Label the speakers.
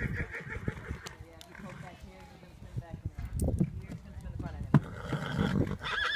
Speaker 1: Yeah,
Speaker 2: he poked back here, he's gonna spin back and then. He's gonna spin the front of him.